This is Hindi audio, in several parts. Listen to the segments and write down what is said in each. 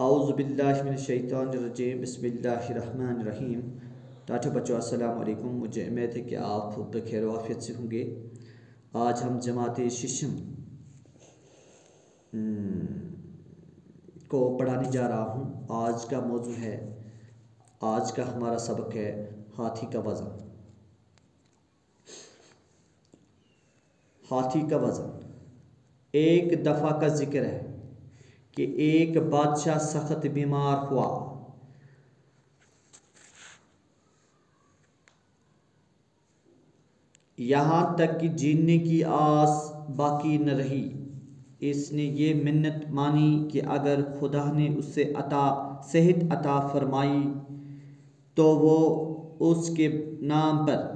आउज़बिल्लिमिनशैतानरजीम बसमीम टाटा बच्चों अस्सलाम वालेकुम मुझे उम्मीद है कि आप बखैर वाफियत से होंगे आज हम जमात शिशम को पढ़ाने जा रहा हूँ आज का मौजू है आज का हमारा सबक है हाथी का वज़न हाथी का वज़न एक दफ़ा का ज़िक्र है कि एक बादशाह सख्त बीमार हुआ। यहाँ तक कि जीने की आस बाकी न रही। इसने ये मिन्नत मानी कि अगर खुदा ने उससे अता, सेहत अता फरमाई तो वो उसके नाम पर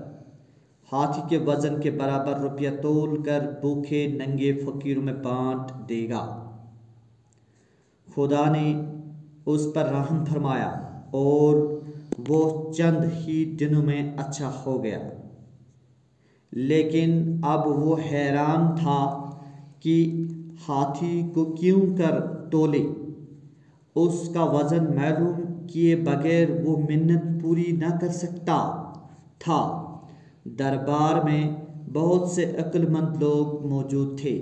हाथी के वज़न के बराबर रुपया तोल कर भूखे, नंगे फ़कीरों में बांट देगा। खुदा ने उस पर रहम फरमाया और वो चंद ही दिनों में अच्छा हो गया। लेकिन अब वो हैरान था कि हाथी को क्यों कर तोले। उसका वज़न मालूम किए बगैर वो मिन्नत पूरी न कर सकता था। दरबार में बहुत से अक्लमंद लोग मौजूद थे।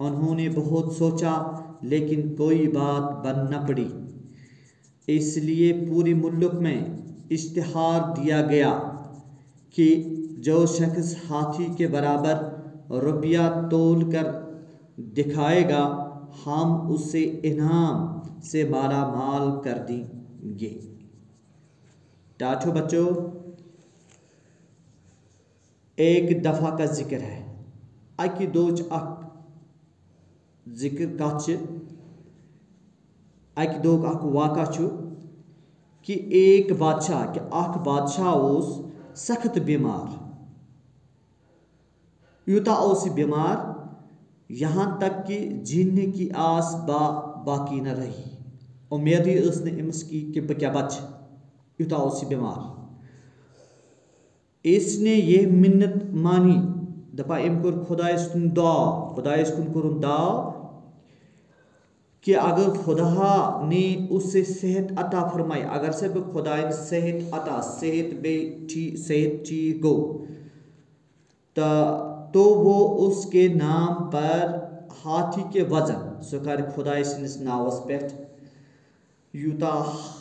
उन्होंने बहुत सोचा लेकिन कोई बात बन न पड़ी। इसलिए पूरी मुल्क में इश्तहार दिया गया कि जो शख्स हाथी के बराबर रुपया तोल कर दिखाएगा, हम उसे इनाम से माला माल कर देंगे। टाठो बच्चों, एक दफ़ा का ज़िक्र है। अकि दोच अख ज़िक्र कत अक दोक वाक़ा कि एक बादशाह कि अख बादशाह सख्त बीमार यूता बीमार यहाँ तक कि जीने की आस बा बाकी न रही उम्मीद ही अमस की कि बह क्या बच यूता बीमार इसने ये मिन्नत मानी दपा अम कोर खुदायस कुन दाव खुदायस कुन कोर दाव कि अगर खुदा ने उससे सेहत अता फरमाई, अगर से भी खुदा सेहत अता, सेहत बे सेहत ठीक गो तो वो उसके नाम पर हाथी के वज़न सो कर खुदा सस नावस पे यूता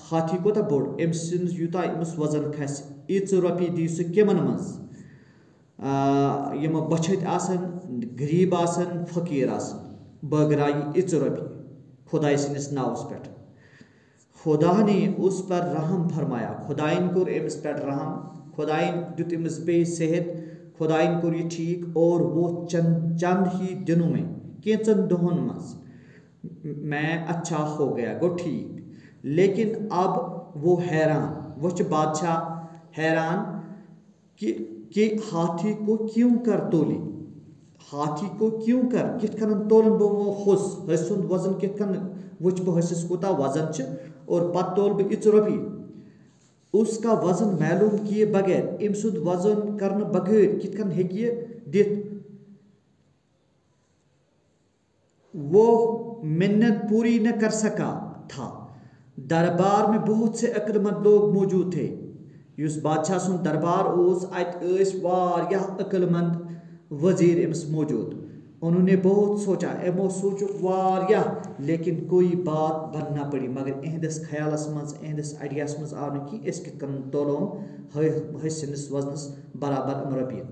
हाथी कोता बोड़ अम यूता अमस वज़न खस, इच रोपी दी सह कमन मज यम बछत गरीब फकीर बगराई इच रोपी। खुदा सस नावस पे खुदा ने उस पर रहम फरमाया। खुदाइन कोर अमस पे रहम। खुदाइन दुत अमस बे सेहत। खुदाइन कोर यह ठीक और वो चंद चंद ही दिनों में। कैचन दोहन मज मैं? अच्छा हो गया गो ठीक। लेकिन अब वो हैरान। वो बादशाह हैरान कि कि हाथी को क्यों कर तोली? हाथी को क्यों कर? कित तोलन बह वो हस हस वज़न कित वुच बह हसिस कोता वज़न और पत तोल बह इच रपी उसका वज़न मालूम किए बगैर अम सुद वज़न कर बगैर कित हे दित वो मिन्नत पूरी न कर सका था। दरबार में बहुत से अक्लमंद लोग मौजूद थे। उस बादशाह सुन दरबार उस अत अक्लमंद वज़ीर अमस मौजूद। उन्होंने बहुत सोचा एमो सोचो, वारिया, लेकिन कोई बात बनना पड़ी, मगर अहदस ख्यालस मज अहदस आइडियास मज आव कि कित तोलोम हसिनस वजनस बराबर अमरबियन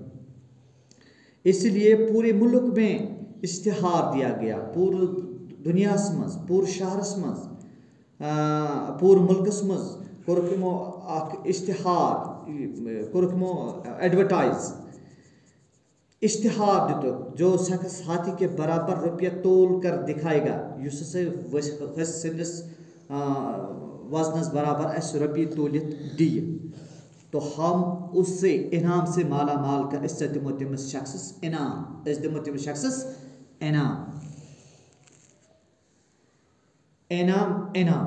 इसलिए पूरे मुल्क में इश्तहार दिया गया, पूरे दुनिया मज, पूरे शहरस मज पूरे मुल्कस मज, कोरकमो इश्तहार, कोरकमो एडवर्टाइज इश्तहार दितुक जो शख्स हाथी के बराबर रुपया तोल कर दिखाएगा सस वजनस बराबर अस रुपये तोलित दी तो हम उससे इनाम से माला माल कर, इस दिमो तमिस शख्स इनाम, इस दिमो तमिस शख्स इनाम। इनाम इनाम।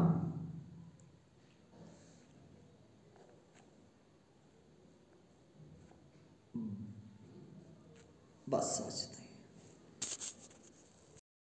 बस समझता